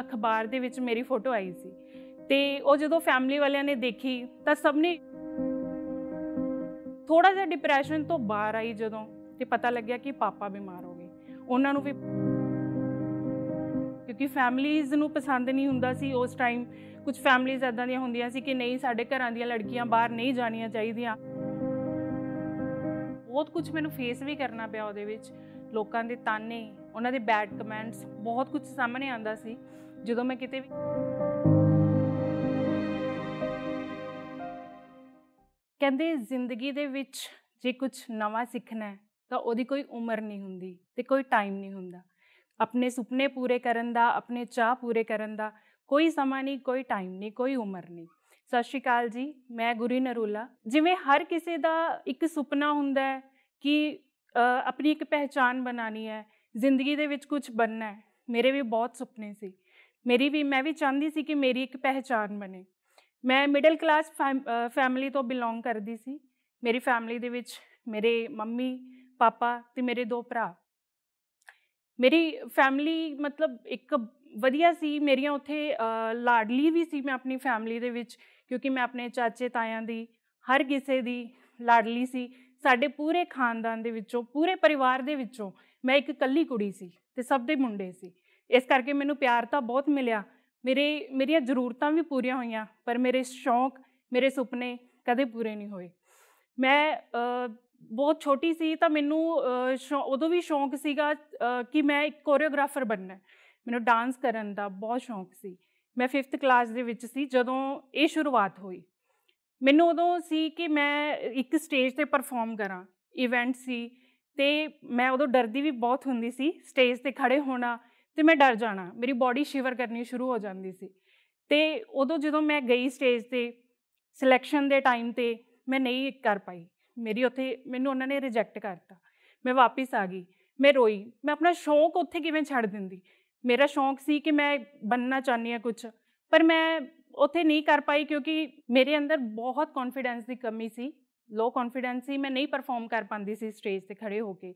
ਅਖਬਾਰ ਦੇ ਵਿੱਚ ਮੇਰੀ ਫੋਟੋ ਆਈ ਸੀ। ਤੇ ਉਹ ਜਦੋਂ ਫੈਮਿਲੀ ਵਾਲਿਆਂ ਨੇ ਦੇਖੀ ਤਾਂ ਸਭ ਨੇ ਥੋੜਾ ਜਿਹਾ ਡਿਪਰੈਸ਼ਨ ਤੋਂ ਬਾਹਰ ਆਈ ਜਦੋਂ ਤੇ ਪਤਾ ਲੱਗਿਆ ਕਿ ਪਾਪਾ ਬਿਮਾਰ ਹੋ ਗਏ। ਉਹਨਾਂ ਨੂੰ ਵੀ ਕਿਉਂਕਿ ਫੈਮਲੀਜ਼ ਨੂੰ ਪਸੰਦ ਨਹੀਂ ਹੁੰਦਾ ਸੀ ਉਸ ਟਾਈਮ ਕੁਝ ਫੈਮਲੀਜ਼ ਐਦਾਂ ਦੀਆਂ ਹੁੰਦੀਆਂ ਸੀ ਕਿ ਨਹੀਂ, ਸਾਡੇ ਘਰਾਂ ਦੀਆਂ ਲੜਕੀਆਂ ਬਾਹਰ ਨਹੀਂ ਜਾਣੀਆਂ ਚਾਹੀਦੀਆਂ। ਬਹੁਤ ਕੁਝ ਮੈਨੂੰ ਫੇਸ ਵੀ ਕਰਨਾ ਪਿਆ ਉਹਦੇ ਵਿੱਚ। ਲੋਕਾਂ ਦੇ ਤਾਨੇ, ਉਹਨਾਂ ਦੇ ਬੈਡ ਕਮੈਂਟਸ ਬਹੁਤ ਕੁਝ ਸਾਹਮਣੇ ਆਂਦਾ ਸੀ। ਜਦੋਂ ਮੈਂ ਕਿਤੇ ਵੀ ਕਹਿੰਦੇ ਜ਼ਿੰਦਗੀ ਦੇ ਵਿੱਚ ਜੇ ਕੁਝ ਨਵਾਂ ਸਿੱਖਣਾ ਹੈ, ਤਾਂ ਉਹਦੀ ਕੋਈ ਉਮਰ ਨਹੀਂ ਹੁੰਦੀ ਤੇ ਕੋਈ ਟਾਈਮ ਨਹੀਂ ਹੁੰਦਾ। ਆਪਣੇ ਸੁਪਨੇ ਪੂਰੇ ਕਰਨ ਦਾ, ਆਪਣੇ ਚਾਹ ਪੂਰੇ ਕਰਨ ਦਾ ਕੋਈ ਸਮਾਂ ਨਹੀਂ, ਕੋਈ ਟਾਈਮ ਨਹੀਂ, ਕੋਈ ਉਮਰ ਨਹੀਂ। ਸਤਿ ਸ਼੍ਰੀ ਅਕਾਲ ਜੀ, ਮੈਂ ਗੁਰੀ ਨਰੂਲਾ। ਜਿਵੇਂ ਹਰ ਕਿਸੇ ਦਾ ਇੱਕ ਸੁਪਨਾ ਹੁੰਦਾ ਹੈ ਕਿ ਆਪਣੀ ਇੱਕ ਪਹਿਚਾਨ ਬਣਾਣੀ ਹੈ, ਜ਼ਿੰਦਗੀ ਦੇ ਵਿੱਚ ਕੁਝ ਬਣਨਾ ਹੈ। ਮੇਰੇ ਵੀ ਬਹੁਤ ਸੁਪਨੇ ਸੀ। ਮੇਰੀ ਵੀ, ਮੈਂ ਵੀ ਚਾਹੁੰਦੀ ਸੀ ਕਿ ਮੇਰੀ ਇੱਕ ਪਹਿਚਾਨ ਬਣੇ। ਮੈਂ ਮਿਡਲ ਕਲਾਸ ਫੈਮਿਲੀ ਤੋਂ ਬਿਲੋਂਗ ਕਰਦੀ ਸੀ। ਮੇਰੀ ਫੈਮਿਲੀ ਦੇ ਵਿੱਚ ਮੇਰੇ ਮੰਮੀ, ਪਾਪਾ ਤੇ ਮੇਰੇ ਦੋ ਭਰਾ। ਮੇਰੀ ਫੈਮਿਲੀ ਮਤਲਬ ਇੱਕ ਵਧੀਆ ਸੀ, ਮੇਰੀਆਂ ਉੱਥੇ ਲਾਡਲੀ ਵੀ ਸੀ ਮੈਂ ਆਪਣੀ ਫੈਮਿਲੀ ਦੇ ਵਿੱਚ, ਕਿਉਂਕਿ ਮੈਂ ਆਪਣੇ ਚਾਚੇ ਤਾਇਆਂ ਦੀ, ਹਰ ਕਿਸੇ ਦੀ ਲਾਡਲੀ ਸੀ। ਸਾਡੇ ਪੂਰੇ ਖਾਨਦਾਨ ਦੇ ਵਿੱਚੋਂ, ਪੂਰੇ ਪਰਿਵਾਰ ਦੇ ਵਿੱਚੋਂ ਮੈਂ ਇੱਕ ਇਕੱਲੀ ਕੁੜੀ ਸੀ ਤੇ ਸਭ ਦੇ ਮੁੰਡੇ ਸੀ। ਇਸ ਕਰਕੇ ਮੈਨੂੰ ਪਿਆਰ ਤਾਂ ਬਹੁਤ ਮਿਲਿਆ। ਮੇਰੇ, ਮੇਰੀਆਂ ਜ਼ਰੂਰਤਾਂ ਵੀ ਪੂਰੀਆਂ ਹੋਈਆਂ, ਪਰ ਮੇਰੇ ਸ਼ੌਂਕ, ਮੇਰੇ ਸੁਪਨੇ ਕਦੇ ਪੂਰੇ ਨਹੀਂ ਹੋਏ। ਮੈਂ ਬਹੁਤ ਛੋਟੀ ਸੀ ਤਾਂ ਮੈਨੂੰ ਉਦੋਂ ਵੀ ਸ਼ੌਂਕ ਸੀਗਾ ਕਿ ਮੈਂ ਇੱਕ ਕੋਰੀਓਗ੍ਰਾਫਰ ਬਣਨਾ ਮੈਨੂੰ ਡਾਂਸ ਕਰਨ ਦਾ ਬਹੁਤ ਸ਼ੌਂਕ ਸੀ। ਮੈਂ 5th ਕਲਾਸ ਦੇ ਵਿੱਚ ਸੀ ਜਦੋਂ ਇਹ ਸ਼ੁਰੂਆਤ ਹੋਈ। ਮੈਨੂੰ ਉਦੋਂ ਸੀ ਕਿ ਮੈਂ ਇੱਕ ਸਟੇਜ ਤੇ ਪਰਫਾਰਮ ਕਰਾਂ, ਇਵੈਂਟ ਸੀ ਤੇ ਮੈਂ ਉਦੋਂ ਡਰਦੀ ਵੀ ਬਹੁਤ ਹੁੰਦੀ ਸੀ, ਸਟੇਜ ਤੇ ਖੜੇ ਹੋਣਾ ਤੇ ਮੈਂ ਡਰ ਜਾਣਾ। ਮੇਰੀ ਬਾਡੀ ਸ਼ਿਵਰ ਕਰਨੀ ਸ਼ੁਰੂ ਹੋ ਜਾਂਦੀ ਸੀ। ਤੇ ਉਦੋਂ ਜਦੋਂ ਮੈਂ ਗਈ ਸਟੇਜ ਤੇ ਸਿਲੈਕਸ਼ਨ ਦੇ ਟਾਈਮ ਤੇ, ਮੈਂ ਨਹੀਂ ਕਰ ਪਾਈ। ਮੇਰੀ ਉੱਥੇ, ਮੈਨੂੰ ਉਹਨਾਂ ਨੇ ਰਿਜੈਕਟ ਕਰਤਾ। ਮੈਂ ਵਾਪਸ ਆ ਗਈ। ਮੈਂ ਰੋਈ। ਮੈਂ ਆਪਣਾ ਸ਼ੌਂਕ ਉੱਥੇ ਕਿਵੇਂ ਛੱਡ ਦਿੰਦੀ? ਮੇਰਾ ਸ਼ੌਂਕ ਸੀ ਕਿ ਮੈਂ ਬੰਨਣਾ ਚਾਹਨੀ ਆ ਕੁਝ ਪਰ ਮੈਂ ਉੱਥੇ ਨਹੀਂ ਕਰ ਪਾਈ ਕਿਉਂਕਿ ਮੇਰੇ ਅੰਦਰ ਬਹੁਤ ਕੌਨਫੀਡੈਂਸ ਦੀ ਕਮੀ ਸੀ। ਲੋ ਕੌਨਫੀਡੈਂਸ ਸੀ। ਮੈਂ ਨਹੀਂ ਪਰਫਾਰਮ ਕਰ ਪਾਉਂਦੀ ਸੀ ਸਟੇਜ ਤੇ ਖੜੇ ਹੋ ਕੇ।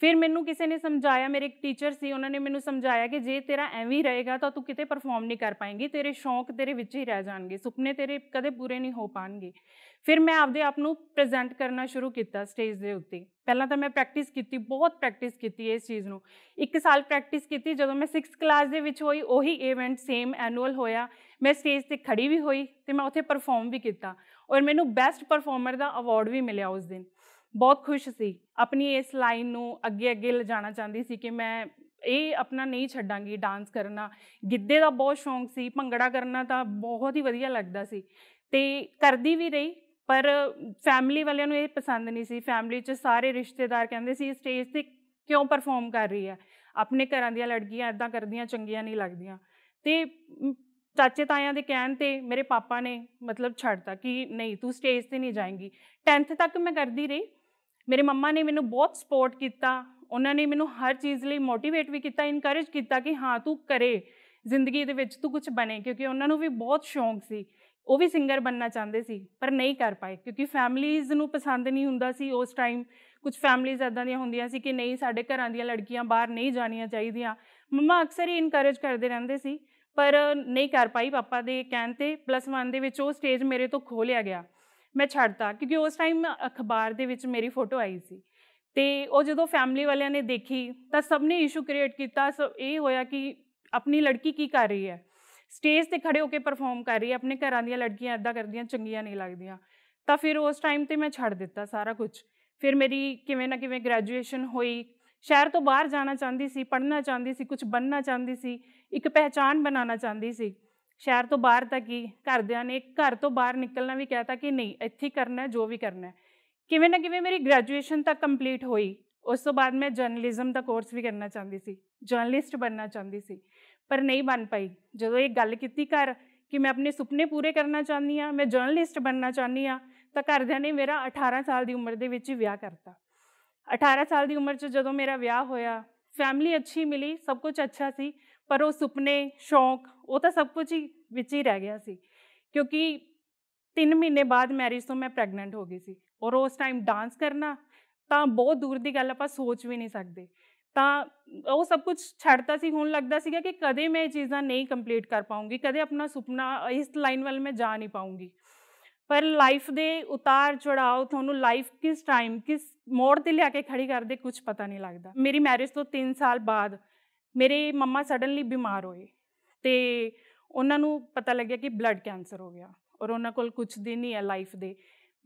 ਫਿਰ ਮੈਨੂੰ ਕਿਸੇ ਨੇ ਸਮਝਾਇਆ, ਮੇਰੇ ਇੱਕ ਟੀਚਰ ਸੀ, ਉਹਨਾਂ ਨੇ ਮੈਨੂੰ ਸਮਝਾਇਆ ਕਿ ਜੇ ਤੇਰਾ ਐਵੇਂ ਹੀ ਰਹੇਗਾ ਤਾਂ ਤੂੰ ਕਿਤੇ ਪਰਫਾਰਮ ਨਹੀਂ ਕਰ ਪਾਏਂਗੀ, ਤੇਰੇ ਸ਼ੌਂਕ ਤੇਰੇ ਵਿੱਚ ਹੀ ਰਹਿ ਜਾਣਗੇ, ਸੁਪਨੇ ਤੇਰੇ ਕਦੇ ਪੂਰੇ ਨਹੀਂ ਹੋ ਪਾਣਗੇ। ਫਿਰ ਮੈਂ ਆਪਦੇ ਆਪ ਨੂੰ ਪ੍ਰੈਜ਼ੈਂਟ ਕਰਨਾ ਸ਼ੁਰੂ ਕੀਤਾ ਸਟੇਜ ਦੇ ਉੱਤੇ। ਪਹਿਲਾਂ ਤਾਂ ਮੈਂ ਪ੍ਰੈਕਟਿਸ ਕੀਤੀ, ਬਹੁਤ ਪ੍ਰੈਕਟਿਸ ਕੀਤੀ ਇਸ ਚੀਜ਼ ਨੂੰ। ਇੱਕ ਸਾਲ ਪ੍ਰੈਕਟਿਸ ਕੀਤੀ, ਜਦੋਂ ਮੈਂ 6th ਕਲਾਸ ਦੇ ਵਿੱਚ ਹੋਈ, ਉਹੀ ਇਵੈਂਟ ਸੇਮ ਐਨੂਅਲ ਹੋਇਆ। ਮੈਂ ਸਟੇਜ ਤੇ ਖੜੀ ਵੀ ਹੋਈ ਤੇ ਮੈਂ ਉੱਥੇ ਪਰਫਾਰਮ ਵੀ ਕੀਤਾ। ਔਰ ਮੈਨੂੰ ਬੈਸਟ ਪਰਫਾਰਮਰ ਦਾ ਅਵਾਰਡ ਵੀ ਮਿਲਿਆ ਉਸ ਦਿਨ। ਬਹੁਤ ਖੁਸ਼ ਸੀ। ਆਪਣੀ ਇਸ ਲਾਈਨ ਨੂੰ ਅੱਗੇ ਅੱਗੇ ਲਿਜਾਣਾ ਚਾਹੁੰਦੀ ਸੀ ਕਿ ਮੈਂ ਇਹ ਆਪਣਾ ਨਹੀਂ ਛੱਡਾਂਗੀ ਡਾਂਸ ਕਰਨਾ। ਗਿੱਧੇ ਦਾ ਬਹੁਤ ਸ਼ੌਂਕ ਸੀ, ਭੰਗੜਾ ਕਰਨਾ ਤਾਂ ਬਹੁਤ ਹੀ ਵਧੀਆ ਲੱਗਦਾ ਸੀ। ਤੇ ਕਰਦੀ ਵੀ ਰਹੀ, ਪਰ ਫੈਮਿਲੀ ਵਾਲਿਆਂ ਨੂੰ ਇਹ ਪਸੰਦ ਨਹੀਂ ਸੀ। ਫੈਮਿਲੀ 'ਚ ਸਾਰੇ ਰਿਸ਼ਤੇਦਾਰ ਕਹਿੰਦੇ ਸੀ ਸਟੇਜ ਤੇ ਕਿਉਂ ਪਰਫਾਰਮ ਕਰ ਰਹੀ ਹੈ? ਆਪਣੇ ਘਰਾਂ ਦੀਆਂ ਲੜਕੀਆਂ ਇਦਾਂ ਕਰਦੀਆਂ, ਚੰਗੀਆਂ ਨਹੀਂ ਲੱਗਦੀਆਂ। ਤੇ ਚਾਚੇ ਤਾਇਆਂ ਦੇ ਕਹਿਣ ਤੇ ਮੇਰੇ ਪਾਪਾ ਨੇ ਮਤਲਬ ਛੱਡਤਾ ਕਿ, ਨਹੀਂ, ਤੂੰ ਸਟੇਜ ਤੇ ਨਹੀਂ ਜਾਏਂਗੀ। 10th ਤੱਕ ਮੈਂ ਕਰਦੀ ਰਹੀ ਮੇਰੇ ਮੰਮਾ ਨੇ ਮੈਨੂੰ ਬਹੁਤ ਸਪੋਰਟ ਕੀਤਾ। ਉਹਨਾਂ ਨੇ ਮੈਨੂੰ ਹਰ ਚੀਜ਼ ਲਈ ਮੋਟੀਵੇਟ ਵੀ ਕੀਤਾ ਇਨਕਰੇਜ ਕੀਤਾ ਕਿ ਹਾਂ, ਤੂੰ ਕਰੇ। ਜ਼ਿੰਦਗੀ ਦੇ ਵਿੱਚ ਤੂੰ ਕੁਝ ਬਣੇ, ਕਿਉਂਕਿ ਉਹਨਾਂ ਨੂੰ ਵੀ ਬਹੁਤ ਸ਼ੌਂਕ ਸੀ। ਉਹ ਵੀ ਸਿੰਗਰ ਬੰਨਣਾ ਚਾਹੁੰਦੇ ਸੀ, ਪਰ ਨਹੀਂ ਕਰ ਪਾਏ, ਕਿਉਂਕਿ ਫੈਮਲੀਜ਼ ਨੂੰ ਪਸੰਦ ਨਹੀਂ ਹੁੰਦਾ ਸੀ ਉਸ ਟਾਈਮ ਕੁਝ ਫੈਮਲੀਜ਼ ਐਦਾਂ ਦੀਆਂ ਹੁੰਦੀਆਂ ਸੀ ਕਿ ਨਹੀਂ, ਸਾਡੇ ਘਰਾਂ ਦੀਆਂ ਲੜਕੀਆਂ ਬਾਹਰ ਨਹੀਂ ਜਾਣੀਆਂ ਚਾਹੀਦੀਆਂ। ਮੰਮਾ ਅਕਸਰ ਹੀ ਇਨਕਰੇਜ ਕਰਦੇ ਰਹਿੰਦੇ ਸੀ, ਪਰ ਨਹੀਂ ਕਰ ਪਾਈ ਪਾਪਾ ਦੇ ਕਹਿਣ ਤੇ ਪਲੱਸ 1 ਦੇ ਵਿੱਚ ਉਹ ਸਟੇਜ ਮੇਰੇ ਤੋਂ ਖੋ ਗਿਆ। ਮੈਂ ਛੱਡਤਾ, ਕਿਉਂਕਿ ਉਸ ਟਾਈਮ ਅਖਬਾਰ ਦੇ ਵਿੱਚ ਮੇਰੀ ਫੋਟੋ ਆਈ ਸੀ। ਤੇ ਉਹ ਜਦੋਂ ਫੈਮਿਲੀ ਵਾਲਿਆਂ ਨੇ ਦੇਖੀ ਤਾਂ ਸਭ ਨੇ ਇਸ਼ੂ ਕ੍ਰੀਏਟ ਕੀਤਾ। ਸੋ ਇਹ ਹੋਇਆ ਕਿ ਆਪਣੀ ਲੜਕੀ ਕੀ ਕਰ ਰਹੀ ਹੈ? ਸਟੇਜ ਤੇ ਖੜੇ ਹੋ ਕੇ ਪਰਫਾਰਮ ਕਰ ਰਹੀ ਹੈ। ਆਪਣੇ ਘਰਾਂ ਦੀਆਂ ਲੜਕੀਆਂ ਐਦਾਂ ਕਰਦੀਆਂ, ਚੰਗੀਆਂ ਨਹੀਂ ਲੱਗਦੀਆਂ। ਤਾਂ ਫਿਰ ਉਸ ਟਾਈਮ ਤੇ ਮੈਂ ਛੱਡ ਦਿੱਤਾ ਸਾਰਾ ਕੁਝ ਫਿਰ ਮੇਰੀ ਕਿਵੇਂ ਨਾ ਕਿਵੇਂ ਗ੍ਰੈਜੂਏਸ਼ਨ ਹੋਈ। ਸ਼ਹਿਰ ਤੋਂ ਬਾਹਰ ਜਾਣਾ ਚਾਹੁੰਦੀ ਸੀ, ਪੜ੍ਹਨਾ ਚਾਹੁੰਦੀ ਸੀ ਕੁਝ ਬੰਨਣਾ ਚਾਹੁੰਦੀ ਸੀ, ਇੱਕ ਪਹਿਚਾਨ ਬਣਾਉਣਾ ਚਾਹੁੰਦੀ ਸੀ। ਸ਼ਹਿਰ ਤੋਂ ਬਾਹਰ ਤੱਕ ਹੀ ਘਰਦਿਆਂ ਨੇ ਘਰ ਤੋਂ ਬਾਹਰ ਨਿਕਲਣਾ ਵੀ ਕਹਿਤਾ ਕਿ ਨਹੀਂ, ਇੱਥੇ ਕਰਨਾ ਜੋ ਵੀ ਕਰਨਾ ਕਿਵੇਂ ਨਾ ਕਿਵੇਂ ਮੇਰੀ ਗ੍ਰੈਜੂਏਸ਼ਨ ਤੱਕ ਕੰਪਲੀਟ ਹੋਈ। ਉਸ ਤੋਂ ਬਾਅਦ ਮੈਂ ਜਰਨਲਿਜ਼ਮ ਦਾ ਕੋਰਸ ਵੀ ਕਰਨਾ ਚਾਹੁੰਦੀ ਸੀ ਜਰਨਲਿਸਟ ਬਣਨਾ ਚਾਹੁੰਦੀ ਸੀ, ਪਰ ਨਹੀਂ ਬਣ ਪਾਈ। ਜਦੋਂ ਇਹ ਗੱਲ ਕੀਤੀ ਘਰ ਕਿ ਮੈਂ ਆਪਣੇ ਸੁਪਨੇ ਪੂਰੇ ਕਰਨਾ ਚਾਹੁੰਦੀ ਆ ਮੈਂ ਜਰਨਲਿਸਟ ਬਣਨਾ ਚਾਹੁੰਦੀ ਆ ਤਾਂ ਘਰਦਿਆਂ ਨੇ ਮੇਰਾ 18 ਸਾਲ ਦੀ ਉਮਰ ਦੇ ਵਿੱਚ ਹੀ ਵਿਆਹ ਕਰਤਾ। 18 ਸਾਲ ਦੀ ਉਮਰ 'ਚ ਜਦੋਂ ਮੇਰਾ ਵਿਆਹ ਹੋਇਆ ਫੈਮਿਲੀ ਅੱਛੀ ਮਿਲੀ, ਸਭ ਕੁਝ ਅੱਛਾ ਸੀ ਪਰ ਉਹ ਸੁਪਨੇ, ਸ਼ੌਂਕ, ਉਹ ਤਾਂ ਸਭ ਕੁਝ ਹੀ ਵਿੱਚ ਹੀ ਰਹਿ ਗਿਆ ਸੀ। ਕਿਉਂਕਿ 3 ਮਹੀਨੇ ਬਾਅਦ ਮੈਰਿਜ ਤੋਂ ਮੈਂ ਪ੍ਰੈਗਨੈਂਟ ਹੋ ਗਈ ਸੀ ਔਰ ਉਸ ਟਾਈਮ ਡਾਂਸ ਕਰਨਾ ਤਾਂ ਬਹੁਤ ਦੂਰ ਦੀ ਗੱਲ ਆਪਾਂ ਸੋਚ ਵੀ ਨਹੀਂ ਸਕਦੇ। ਤਾਂ ਉਹ ਸਭ ਕੁਝ ਛੱਡਤਾ ਸੀ, ਹੁਣ ਲੱਗਦਾ ਸੀਗਾ ਕਿ ਕਦੇ ਮੈਂ ਇਹ ਚੀਜ਼ਾਂ ਨਹੀਂ ਕੰਪਲੀਟ ਕਰ ਪਾਉਂਗੀ ਕਦੇ ਆਪਣਾ ਸੁਪਨਾ ਇਸ ਲਾਈਨ ਵੱਲ ਮੈਂ ਜਾ ਨਹੀਂ ਪਾਉਂਗੀ ਪਰ ਲਾਈਫ ਦੇ ਉਤਾਰ ਚੜਾਓ ਤੁਹਾਨੂੰ ਲਾਈਫ ਕਿਸ ਟਾਈਮ ਕਿਸ ਮੋੜ ਤੇ ਲਿਆ ਕੇ ਖੜੀ ਕਰਦੇ ਕੁਝ ਪਤਾ ਨਹੀਂ ਲੱਗਦਾ। ਮੇਰੀ ਮੈਰਿਜ ਤੋਂ 3 ਸਾਲ ਬਾਅਦ ਮੇਰੇ ਮੰਮਾ ਸਡਨਲੀ ਬਿਮਾਰ ਹੋਏ ਤੇ ਉਹਨਾਂ ਨੂੰ ਪਤਾ ਲੱਗਿਆ ਕਿ ਬਲੱਡ ਕੈਂਸਰ ਹੋ ਗਿਆ ਔਰ ਉਹਨਾਂ ਕੋਲ ਕੁਝ ਦਿਨ ਹੀ ਹੈ ਲਾਈਫ ਦੇ।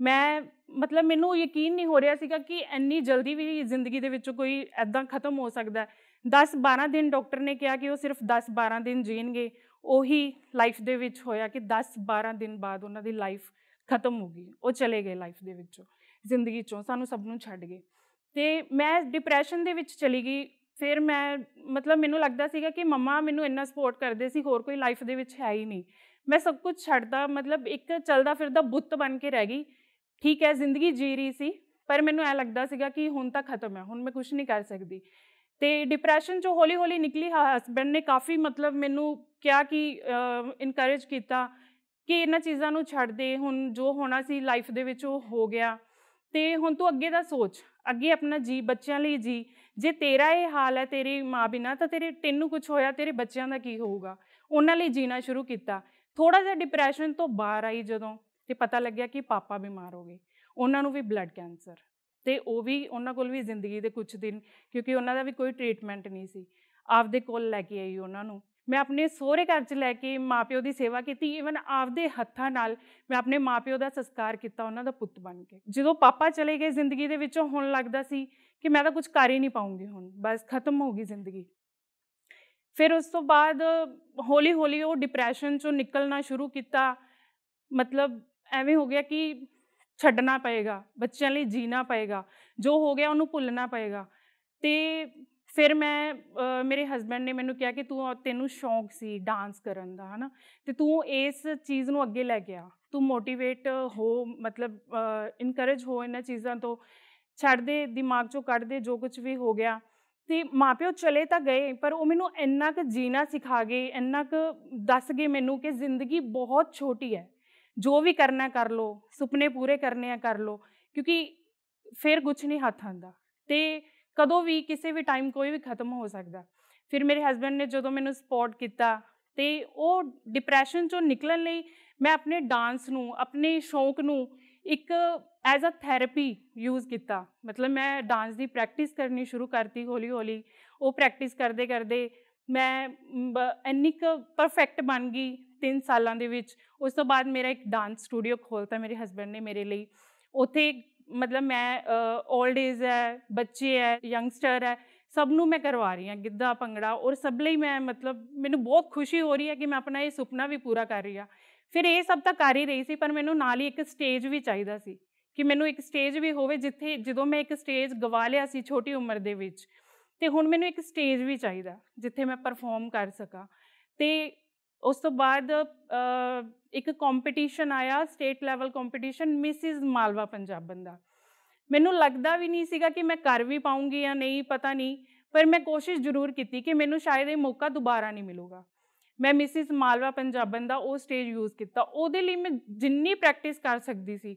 ਮੈਂ ਮਤਲਬ ਮੈਨੂੰ ਯਕੀਨ ਨਹੀਂ ਹੋ ਰਿਹਾ ਸੀਗਾ ਕਿ ਇੰਨੀ ਜਲਦੀ ਵੀ ਜ਼ਿੰਦਗੀ ਦੇ ਵਿੱਚੋਂ ਕੋਈ ਐਦਾਂ ਖਤਮ ਹੋ ਸਕਦਾ 10-12 ਦਿਨ ਡਾਕਟਰ ਨੇ ਕਿਹਾ ਕਿ ਉਹ ਸਿਰਫ 10-12 ਦਿਨ ਜੀਣਗੇ, ਉਹੀ ਲਾਈਫ ਦੇ ਵਿੱਚ ਹੋਇਆ ਕਿ 10-12 ਦਿਨ ਬਾਅਦ ਉਹਨਾਂ ਦੀ ਲਾਈਫ ਖਤਮ ਹੋ ਗਈ, ਉਹ ਚਲੇ ਗਏ ਲਾਈਫ ਦੇ ਵਿੱਚੋਂ, ਜ਼ਿੰਦਗੀ ਚੋਂ, ਸਾਨੂੰ ਸਭ ਨੂੰ ਛੱਡ ਗਏ। ਤੇ ਮੈਂ ਡਿਪਰੈਸ਼ਨ ਦੇ ਵਿੱਚ ਚਲੀ ਗਈ ਫਿਰ ਮੈਂ, ਮਤਲਬ ਮੈਨੂੰ ਲੱਗਦਾ ਸੀਗਾ ਕਿ ਮੰਮਾ ਮੈਨੂੰ ਇੰਨਾ ਸਪੋਰਟ ਕਰਦੇ ਸੀ, ਹੋਰ ਕੋਈ ਲਾਈਫ ਦੇ ਵਿੱਚ ਹੈ ਹੀ ਨਹੀਂ। ਮੈਂ ਸਭ ਕੁਝ ਛੱਡਦਾ, ਮਤਲਬ ਇੱਕ ਚਲਦਾ ਫਿਰਦਾ ਬੁੱਤ ਬਣ ਕੇ ਰਹਿ ਗਈ। ਠੀਕ ਹੈ, ਜ਼ਿੰਦਗੀ ਜੀ ਰਹੀ ਸੀ, ਪਰ ਮੈਨੂੰ ਐ ਲੱਗਦਾ ਸੀਗਾ ਕਿ ਹੁਣ ਤਾਂ ਖਤਮ ਹੈ, ਹੁਣ ਮੈਂ ਕੁਝ ਨਹੀਂ ਕਰ ਸਕਦੀ। ਤੇ ਡਿਪਰੈਸ਼ਨ ਚੋਂ ਹੌਲੀ ਹੌਲੀ ਨਿਕਲੀ ਹਸਬੰਡ ਨੇ ਕਾਫੀ ਮਤਲਬ ਮੈਨੂੰ ਕਿਹਾ ਕਿ ਇਨਕਰੇਜ ਕੀਤਾ ਕਿ ਇਹਨਾਂ ਚੀਜ਼ਾਂ ਨੂੰ ਛੱਡ ਦੇ, ਹੁਣ ਜੋ ਹੋਣਾ ਸੀ ਲਾਈਫ ਦੇ ਵਿੱਚ ਉਹ ਹੋ ਗਿਆ। ਤੇ ਹੁਣ ਤੂੰ ਅੱਗੇ ਦਾ ਸੋਚ, ਅੱਗੇ ਆਪਣਾ ਜੀ, ਬੱਚਿਆਂ ਲਈ ਜੀ। ਜੇ ਤੇਰਾ ਇਹ ਹਾਲ ਹੈ ਤੇਰੀ ਮਾਂ ਬਿਨਾ, ਤਾਂ ਤੇਰੇ, ਤੈਨੂੰ ਕੁਝ ਹੋਇਆ, ਤੇਰੇ ਬੱਚਿਆਂ ਦਾ ਕੀ ਹੋਊਗਾ? ਉਹਨਾਂ ਲਈ ਜੀਣਾ ਸ਼ੁਰੂ ਕੀਤਾ। ਥੋੜਾ ਜਿਹਾ ਡਿਪਰੈਸ਼ਨ ਤੋਂ ਬਾਹਰ ਆਈ ਜਦੋਂ, ਤੇ ਪਤਾ ਲੱਗਿਆ ਕਿ ਪਾਪਾ ਬਿਮਾਰ ਹੋ ਗਏ। ਉਹਨਾਂ ਨੂੰ ਵੀ ਬਲੱਡ ਕੈਂਸਰ ਤੇ ਉਹ ਵੀ, ਉਹਨਾਂ ਕੋਲ ਵੀ ਜ਼ਿੰਦਗੀ ਦੇ ਕੁਝ ਦਿਨ, ਕਿਉਂਕਿ ਉਹਨਾਂ ਦਾ ਵੀ ਕੋਈ ਟ੍ਰੀਟਮੈਂਟ ਨਹੀਂ ਸੀ। ਆਪਦੇ ਕੋਲ ਲੈ ਕੇ ਆਈ ਉਹਨਾਂ ਨੂੰ। ਮੈਂ ਆਪਣੇ ਸਹੁਰੇ ਘਰ 'ਚ ਲੈ ਕੇ ਮਾਪਿਓ ਦੀ ਸੇਵਾ ਕੀਤੀ ਇਵਨ ਆਪਦੇ ਹੱਥਾਂ ਨਾਲ ਮੈਂ ਆਪਣੇ ਮਾਪਿਓ ਦਾ ਸੰਸਕਾਰ ਕੀਤਾ, ਉਹਨਾਂ ਦਾ ਪੁੱਤ ਬਣ ਕੇ। ਜਦੋਂ ਪਾਪਾ ਚਲੇ ਗਏ ਜ਼ਿੰਦਗੀ ਦੇ ਵਿੱਚੋਂ, ਹੁਣ ਲੱਗਦਾ ਸੀ ਕਿ ਮੈਂ ਤਾਂ ਕੁਝ ਕਰ ਹੀ ਨਹੀਂ ਪਾਉਂਗੀ ਹੁਣ, ਬਸ ਖਤਮ ਹੋ ਗਈ ਜ਼ਿੰਦਗੀ। ਫਿਰ ਉਸ ਤੋਂ ਬਾਅਦ ਹੌਲੀ ਹੌਲੀ ਉਹ ਡਿਪਰੈਸ਼ਨ ਚੋਂ ਨਿਕਲਣਾ ਸ਼ੁਰੂ ਕੀਤਾ। ਮਤਲਬ ਐਵੇਂ ਹੋ ਗਿਆ ਕਿ ਛੱਡਣਾ ਪਏਗਾ, ਬੱਚਿਆਂ ਲਈ ਜੀਣਾ ਪਏਗਾ, ਜੋ ਹੋ ਗਿਆ ਉਹਨੂੰ ਭੁੱਲਣਾ ਪਏਗਾ। ਤੇ ਫਿਰ ਮੈਂ ਮੇਰੇ ਹਸਬੰਡ ਨੇ ਮੈਨੂੰ ਕਿਹਾ ਕਿ ਤੂੰ ਤੈਨੂੰ ਸ਼ੌਂਕ ਸੀ ਡਾਂਸ ਕਰਨ ਦਾ, ਹਨਾ? ਤੇ ਤੂੰ ਇਸ ਚੀਜ਼ ਨੂੰ ਅੱਗੇ ਲੈ ਕੇ ਆ। ਤੂੰ ਮੋਟੀਵੇਟ ਹੋ, ਮਤਲਬ ਇਨਕਰੇਜ ਹੋ ਇਹਨਾਂ ਚੀਜ਼ਾਂ ਤੋਂ। ਛੱਡ ਦੇ, ਦਿਮਾਗ ਚੋਂ ਕੱਢ ਦੇ, ਜੋ ਕੁਝ ਵੀ ਹੋ ਗਿਆ। ਤੇ ਮਾਪਿਓ ਚਲੇ ਤਾਂ ਗਏ, ਪਰ ਉਹ ਮੈਨੂੰ ਇੰਨਾ ਕੁ ਜੀਣਾ ਸਿਖਾ ਗਏ, ਇੰਨਾ ਕੁ ਦੱਸ ਗਏ ਮੈਨੂੰ ਕਿ ਜ਼ਿੰਦਗੀ ਬਹੁਤ ਛੋਟੀ ਹੈ। ਜੋ ਵੀ ਕਰਨਾ ਕਰ ਲੋ ਸੁਪਨੇ ਪੂਰੇ ਕਰਨੇ ਆ ਕਰ ਲੋ ਕਿਉਂਕਿ ਫਿਰ ਕੁਝ ਨਹੀਂ ਹੱਥ ਆਂਦਾ ਤੇ ਕਦੋਂ ਵੀ ਕਿਸੇ ਵੀ ਟਾਈਮ ਕੋਈ ਵੀ ਖਤਮ ਹੋ ਸਕਦਾ। ਫਿਰ ਮੇਰੇ ਹਸਬੰਡ ਨੇ ਜਦੋਂ ਮੈਨੂੰ ਸਪੋਰਟ ਕੀਤਾ ਤੇ ਉਹ ਡਿਪਰੈਸ਼ਨ ਚੋਂ ਨਿਕਲਣ ਲਈ ਮੈਂ ਆਪਣੇ ਡਾਂਸ ਨੂੰ, ਆਪਣੇ ਸ਼ੌਂਕ ਨੂੰ ਇੱਕ ਐਜ਼ ਅ ਥੈਰੇਪੀ ਯੂਜ਼ ਕੀਤਾ। ਮਤਲਬ ਮੈਂ ਡਾਂਸ ਦੀ ਪ੍ਰੈਕਟਿਸ ਕਰਨੀ ਸ਼ੁਰੂ ਕਰਤੀ ਹੌਲੀ ਹੌਲੀ ਉਹ ਪ੍ਰੈਕਟਿਸ ਕਰਦੇ ਕਰਦੇ ਮੈਂ ਇੰਨੀ ਕੁ ਪਰਫੈਕਟ ਬਣ ਗਈ 3 ਸਾਲਾਂ ਦੇ ਵਿੱਚ। ਉਸ ਤੋਂ ਬਾਅਦ ਮੇਰਾ ਇੱਕ ਡਾਂਸ ਸਟੂਡੀਓ ਖੋਲਤਾ ਮੇਰੇ ਹਸਬੰਡ ਨੇ ਮੇਰੇ ਲਈ। ਉੱਥੇ ਮਤਲਬ ਮੈਂ 올ਡ ਏਜ ਹੈ, ਬੱਚੇ ਹੈ ਯੰਗਸਟਰ ਹੈ, ਸਭ ਨੂੰ ਮੈਂ ਕਰਵਾ ਰਹੀ ਹਾਂ ਗਿੱਧਾ, ਭੰਗੜਾ ਔਰ ਸਭ ਲਈ ਮੈਂ ਮਤਲਬ ਮੈਨੂੰ ਬਹੁਤ ਖੁਸ਼ੀ ਹੋ ਰਹੀ ਹੈ ਕਿ ਮੈਂ ਆਪਣਾ ਇਹ ਸੁਪਨਾ ਵੀ ਪੂਰਾ ਕਰ ਰਹੀ ਹਾਂ। ਫਿਰ ਇਹ ਸਭ ਤਾਂ ਕਰ ਹੀ ਰਹੀ ਸੀ, ਪਰ ਮੈਨੂੰ ਨਾਲ ਹੀ ਇੱਕ ਸਟੇਜ ਵੀ ਚਾਹੀਦਾ ਸੀ ਕਿ ਮੈਨੂੰ ਇੱਕ ਸਟੇਜ ਵੀ ਹੋਵੇ ਜਿੱਥੇ ਜਦੋਂ ਮੈਂ ਇੱਕ ਸਟੇਜ ਗਵਾ ਲਿਆ ਸੀ ਛੋਟੀ ਉਮਰ ਦੇ ਵਿੱਚ, ਤੇ ਹੁਣ ਮੈਨੂੰ ਇੱਕ ਸਟੇਜ ਵੀ ਚਾਹੀਦਾ ਜਿੱਥੇ ਮੈਂ ਪਰਫਾਰਮ ਕਰ ਸਕਾਂ। ਤੇ ਉਸ ਤੋਂ ਬਾਅਦ ਇੱਕ ਕੰਪੀਟੀਸ਼ਨ ਆਇਆ state level competition Mrs Malwa Punjaban ਦਾ ਮੈਨੂੰ ਲੱਗਦਾ ਵੀ ਨਹੀਂ ਸੀਗਾ ਕਿ ਮੈਂ ਕਰ ਵੀ ਪਾਉਂਗੀ ਜਾਂ ਨਹੀਂ, ਪਤਾ ਨਹੀਂ, ਪਰ ਮੈਂ ਕੋਸ਼ਿਸ਼ ਜ਼ਰੂਰ ਕੀਤੀ ਕਿ ਮੈਨੂੰ ਸ਼ਾਇਦ ਇਹ ਮੌਕਾ ਦੁਬਾਰਾ ਨਹੀਂ ਮਿਲੂਗਾ। ਮੈਂ ਮਿਸਿਸ ਮਾਲਵਾ ਪੰਜਾਬਨ ਦਾ ਉਹ ਸਟੇਜ ਯੂਜ਼ ਕੀਤਾ। ਉਹਦੇ ਲਈ ਮੈਂ ਜਿੰਨੀ ਪ੍ਰੈਕਟਿਸ ਕਰ ਸਕਦੀ ਸੀ,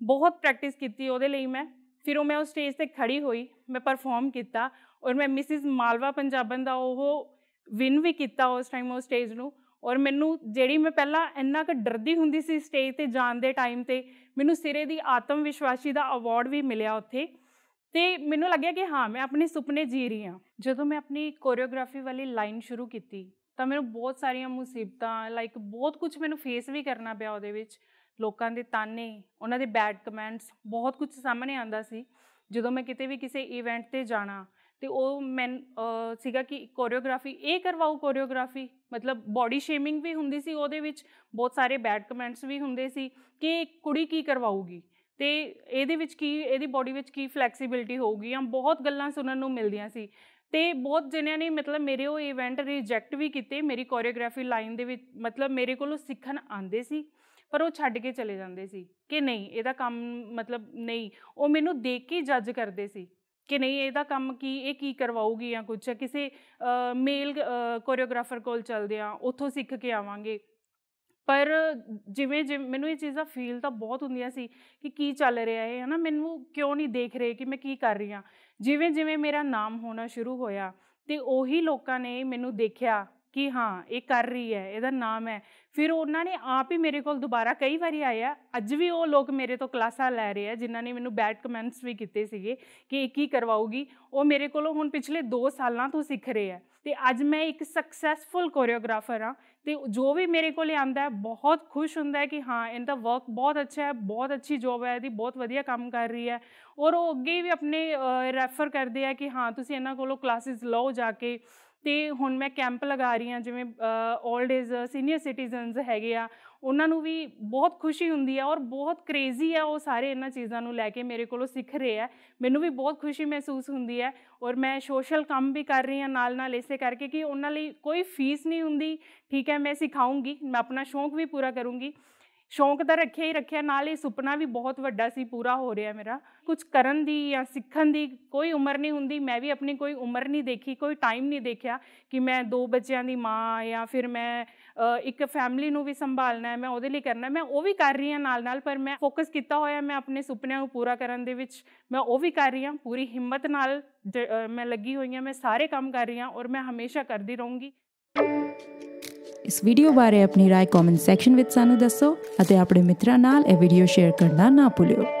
ਬਹੁਤ ਪ੍ਰੈਕਟਿਸ ਕੀਤੀ ਉਹਦੇ ਲਈ ਮੈਂ। ਫਿਰ ਉਹ ਮੈਂ ਉਸ ਸਟੇਜ ਤੇ ਖੜੀ ਹੋਈ, ਮੈਂ ਪਰਫਾਰਮ ਕੀਤਾ ਔਰ ਮੈਂ ਮਿਸਿਸ ਮਾਲਵਾ ਪੰਜਾਬਨ ਦਾ ਉਹ ਵਿਨ ਵੀ ਕੀਤਾ ਉਸ ਟਾਈਮ ਉਹ ਸਟੇਜ ਨੂੰ। ਔਰ ਮੈਨੂੰ ਜਿਹੜੀ ਮੈਂ ਪਹਿਲਾਂ ਇੰਨਾ ਕੁ ਡਰਦੀ ਹੁੰਦੀ ਸੀ ਸਟੇਜ ਤੇ ਜਾਣ ਦੇ ਟਾਈਮ ਤੇ, ਮੈਨੂੰ ਸਿਰੇ ਦੀ ਆਤਮ ਵਿਸ਼ਵਾਸੀ ਦਾ ਅਵਾਰਡ ਵੀ ਮਿਲਿਆ ਉੱਥੇ। ਤੇ ਮੈਨੂੰ ਲੱਗਿਆ ਕਿ ਹਾਂ, ਮੈਂ ਆਪਣੇ ਸੁਪਨੇ ਜੀ ਰਹੀ ਹਾਂ। ਜਦੋਂ ਮੈਂ ਆਪਣੀ ਕੋਰੀਓਗ੍ਰਾਫੀ ਵਾਲੀ ਲਾਈਨ ਸ਼ੁਰੂ ਕੀਤੀ, ਤਾਂ ਮੈਨੂੰ ਬਹੁਤ ਸਾਰੀਆਂ ਮੁਸੀਬਤਾਂ ਲਾਈਕ ਬਹੁਤ ਕੁਝ ਮੈਨੂੰ ਫੇਸ ਵੀ ਕਰਨਾ ਪਿਆ ਉਹਦੇ ਵਿੱਚ। ਲੋਕਾਂ ਦੇ ਤਾਨੇ, ਉਹਨਾਂ ਦੇ ਬੈਡ ਕਮੈਂਟਸ ਬਹੁਤ ਕੁਝ ਸਾਹਮਣੇ ਆਂਦਾ ਸੀ। ਜਦੋਂ ਮੈਂ ਕਿਤੇ ਵੀ ਕਿਸੇ ਇਵੈਂਟ ਤੇ ਜਾਣਾ ਤੇ ਉਹ ਮੈਂ ਸੀਗਾ ਕਿ ਕੋਰੀਓਗ੍ਰਾਫੀ ਇਹ ਕਰਵਾਉ ਕੋਰੀਓਗ੍ਰਾਫੀ ਮਤਲਬ ਬਾਡੀ ਸ਼ੇਮਿੰਗ ਵੀ ਹੁੰਦੀ ਸੀ ਉਹਦੇ ਵਿੱਚ, ਬਹੁਤ ਸਾਰੇ ਬੈਡ ਕਮੈਂਟਸ ਵੀ ਹੁੰਦੇ ਸੀ ਕਿ ਕੁੜੀ ਕੀ ਕਰਵਾਉਗੀ ਤੇ ਇਹਦੇ ਵਿੱਚ ਕੀ, ਇਹਦੀ ਬਾਡੀ ਵਿੱਚ ਕੀ ਫਲੈਕਸੀਬਿਲਟੀ ਹੋਊਗੀ ਜਾਂ ਬਹੁਤ ਗੱਲਾਂ ਸੁਣਨ ਨੂੰ ਮਿਲਦੀਆਂ ਸੀ, ਤੇ ਬਹੁਤ ਜਣਿਆਂ ਨੇ ਮਤਲਬ ਮੇਰੇ ਉਹ ਇਵੈਂਟ ਰਿਜੈਕਟ ਵੀ ਕੀਤੇ, ਮੇਰੀ ਕੋਰੀਓਗ੍ਰਾਫੀ ਲਾਈਨ ਦੇ ਵਿੱਚ, ਮਤਲਬ ਮੇਰੇ ਕੋਲੋਂ ਸਿੱਖਣ ਆਂਦੇ ਸੀ, ਪਰ ਉਹ ਛੱਡ ਕੇ ਚਲੇ ਜਾਂਦੇ ਸੀ ਕਿ ਨਹੀਂ, ਇਹਦਾ ਕੰਮ ਮਤਲਬ ਨਹੀਂ, ਉਹ ਮੈਨੂੰ ਦੇਖ ਕੇ ਜੱਜ ਕਰਦੇ ਸੀ। ਕਿ ਨਹੀਂ ਇਹਦਾ ਕੰਮ ਕੀ, ਇਹ ਕੀ ਕਰਵਾਉਗੀ ਜਾਂ ਕੁਝ ਕਿਸੇ ਮੇਲ ਕੋਰੀਓਗ੍ਰਾਫਰ ਕੋਲ ਚਲਦੇ ਆ ਉੱਥੋਂ ਸਿੱਖ ਕੇ ਆਵਾਂਗੇ। ਪਰ ਜਿਵੇਂ ਜਿਵੇਂ ਮੈਨੂੰ ਇਹ ਚੀਜ਼ਾਂ ਫੀਲ ਤਾਂ ਬਹੁਤ ਹੁੰਦੀਆਂ ਸੀ ਕਿ ਕੀ ਚੱਲ ਰਿਹਾ ਹੈ ਹਨਾ? ਮੈਨੂੰ ਕਿਉਂ ਨਹੀਂ ਦੇਖ ਰਹੇ ਕਿ ਮੈਂ ਕੀ ਕਰ ਰਹੀ ਹਾਂ? ਜਿਵੇਂ ਜਿਵੇਂ ਮੇਰਾ ਨਾਮ ਹੋਣਾ ਸ਼ੁਰੂ ਹੋਇਆ ਤੇ ਉਹੀ ਲੋਕਾਂ ਨੇ ਮੈਨੂੰ ਦੇਖਿਆ ਕਿ ਹਾਂ, ਇਹ ਕਰ ਰਹੀ ਹੈ, ਇਹਦਾ ਨਾਮ ਹੈ। ਫਿਰ ਉਹਨਾਂ ਨੇ ਆਪ ਹੀ ਮੇਰੇ ਕੋਲ ਦੁਬਾਰਾ ਕਈ ਵਾਰੀ ਆਇਆ। ਅੱਜ ਵੀ ਉਹ ਲੋਕ ਮੇਰੇ ਤੋਂ ਕਲਾਸਾਂ ਲੈ ਰਹੇ ਆ, ਜਿਨ੍ਹਾਂ ਨੇ ਮੈਨੂੰ ਬੈਡ ਕਮੈਂਟਸ ਵੀ ਕੀਤੇ ਸੀਗੇ ਕਿ ਇਹ ਕੀ ਕਰਵਾਉਗੀ ਉਹ ਮੇਰੇ ਕੋਲੋਂ ਹੁਣ ਪਿਛਲੇ 2 ਸਾਲਾਂ ਤੋਂ ਸਿੱਖ ਰਹੇ ਆ। ਤੇ ਅੱਜ ਮੈਂ ਇੱਕ ਸਕਸੈਸਫੁਲ ਕੋਰੀਓਗ੍ਰਾਫਰ ਆ ਤੇ ਜੋ ਵੀ ਮੇਰੇ ਕੋਲੇ ਆਂਦਾ ਹੈ ਬਹੁਤ ਖੁਸ਼ ਹੁੰਦਾ ਹੈ ਕਿ ਹਾਂ, ਇਹਦਾ ਵਰਕ ਬਹੁਤ ਅੱਛਾ ਹੈ, ਬਹੁਤ ਅੱਛੀ ਜੋਬ ਹੈ, ਇਹਦੀ ਬਹੁਤ ਵਧੀਆ ਕੰਮ ਕਰ ਰਹੀ ਹੈ। ਔਰ ਉਹ ਅੱਗੇ ਵੀ ਆਪਣੇ ਰੈਫਰ ਕਰਦੇ ਆ ਕਿ ਹਾਂ, ਤੁਸੀਂ ਇਹਨਾਂ ਕੋਲੋਂ ਕਲਾਸਿਸ ਲਓ ਜਾ ਕੇ। ਤੇ ਹੁਣ ਮੈਂ ਕੈਂਪ ਲਗਾ ਰਹੀ ਹਾਂ, ਜਿਵੇਂ 올ਡ ਏਜ ਸੀਨੀਅਰ ਸਿਟੀਜ਼ਨਸ ਹੈਗੇ ਆ, ਉਹਨਾਂ ਨੂੰ ਵੀ ਬਹੁਤ ਖੁਸ਼ੀ ਹੁੰਦੀ ਹੈ ਔਰ ਬਹੁਤ ਕ੍ਰੇਜ਼ੀ ਹੈ ਉਹ ਸਾਰੇ ਇਹਨਾਂ ਚੀਜ਼ਾਂ ਨੂੰ ਲੈ ਕੇ ਮੇਰੇ ਕੋਲੋਂ ਸਿੱਖ ਰਹੇ ਆ। ਮੈਨੂੰ ਵੀ ਬਹੁਤ ਖੁਸ਼ੀ ਮਹਿਸੂਸ ਹੁੰਦੀ ਹੈ ਔਰ ਮੈਂ ਸੋਸ਼ਲ ਕੰਮ ਵੀ ਕਰ ਰਹੀ ਹਾਂ ਨਾਲ ਨਾਲ ਇਸੇ ਕਰਕੇ ਕਿ ਉਹਨਾਂ ਲਈ ਕੋਈ ਫੀਸ ਨਹੀਂ ਹੁੰਦੀ। ਠੀਕ ਹੈ, ਮੈਂ ਸਿਖਾਉਂਗੀ, ਮੈਂ ਆਪਣਾ ਸ਼ੌਂਕ ਵੀ ਪੂਰਾ ਕਰੂੰਗੀ। ਸ਼ੌਂਕ ਤਾਂ ਰੱਖਿਆ ਹੀ ਰੱਖਿਆ, ਨਾਲ ਇਹ ਸੁਪਨਾ ਵੀ ਬਹੁਤ ਵੱਡਾ ਸੀ, ਪੂਰਾ ਹੋ ਰਿਹਾ ਮੇਰਾ। ਕੁਝ ਕਰਨ ਦੀ ਜਾਂ ਸਿੱਖਣ ਦੀ ਕੋਈ ਉਮਰ ਨਹੀਂ ਹੁੰਦੀ, ਮੈਂ ਵੀ ਆਪਣੀ ਕੋਈ ਉਮਰ ਨਹੀਂ ਦੇਖੀ, ਕੋਈ ਟਾਈਮ ਨਹੀਂ ਦੇਖਿਆ ਕਿ ਮੈਂ ਦੋ ਬੱਚਿਆਂ ਦੀ ਮਾਂ ਜਾਂ ਫਿਰ ਮੈਂ ਇੱਕ ਫੈਮਿਲੀ ਨੂੰ ਵੀ ਸੰਭਾਲਣਾ ਹੈ, ਮੈਂ ਉਹਦੇ ਲਈ ਕਰਨਾ ਮੈਂ ਉਹ ਵੀ ਕਰ ਰਹੀ ਹਾਂ ਨਾਲ ਨਾਲ ਪਰ ਮੈਂ ਫੋਕਸ ਕੀਤਾ ਹੋਇਆ, ਮੈਂ ਆਪਣੇ ਸੁਪਨਿਆਂ ਨੂੰ ਪੂਰਾ ਕਰਨ ਦੇ ਵਿੱਚ ਮੈਂ ਉਹ ਵੀ ਕਰ ਰਹੀ ਹਾਂ, ਪੂਰੀ ਹਿੰਮਤ ਨਾਲ ਮੈਂ ਲੱਗੀ ਹੋਈ ਹਾਂ, ਮੈਂ ਸਾਰੇ ਕੰਮ ਕਰ ਰਹੀ ਹਾਂ ਔਰ ਮੈਂ ਹਮੇਸ਼ਾ ਕਰਦੀ ਰਹੂੰਗੀ। ਇਸ ਵੀਡੀਓ ਬਾਰੇ ਆਪਣੀ رائے ਕਮੈਂਟ ਸੈਕਸ਼ਨ ਵਿੱਚ ਸਾਨੂੰ ਦੱਸੋ ਅਤੇ ਆਪਣੇ ਮਿੱਤਰਾਂ ਨਾਲ ਇਹ ਵੀਡੀਓ ਸ਼ੇਅਰ ਕਰਨਾ ਨਾ ਭੁੱਲਿਓ